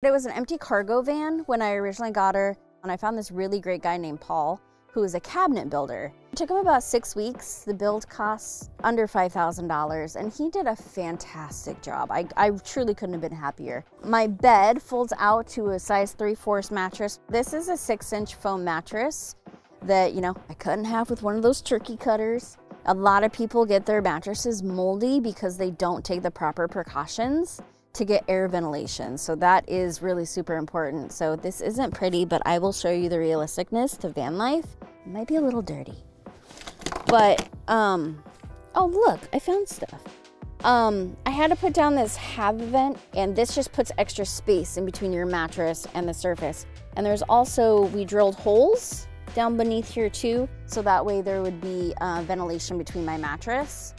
It was an empty cargo van when I originally got her, and I found this really great guy named Paul, who is a cabinet builder. It took him about six weeks. The build costs under $5,000, and he did a fantastic job. I, I truly couldn't have been happier. My bed folds out to a size 3 4 mattress. This is a 6 inch foam mattress that, you know, I cut in half with one of those turkey cutters. A lot of people get their mattresses moldy because they don't take the proper precautions to get air ventilation. So that is really super important. So this isn't pretty, but I will show you the realisticness to van life. It might be a little dirty. But, um, oh look, I found stuff. Um, I had to put down this HyperVent and this just puts extra space in between your mattress and the surface. And there's also, we drilled holes down beneath here too. So that way there would be uh, ventilation between my mattress